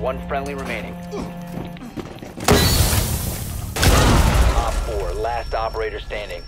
One friendly remaining. Op 4, last operator standing.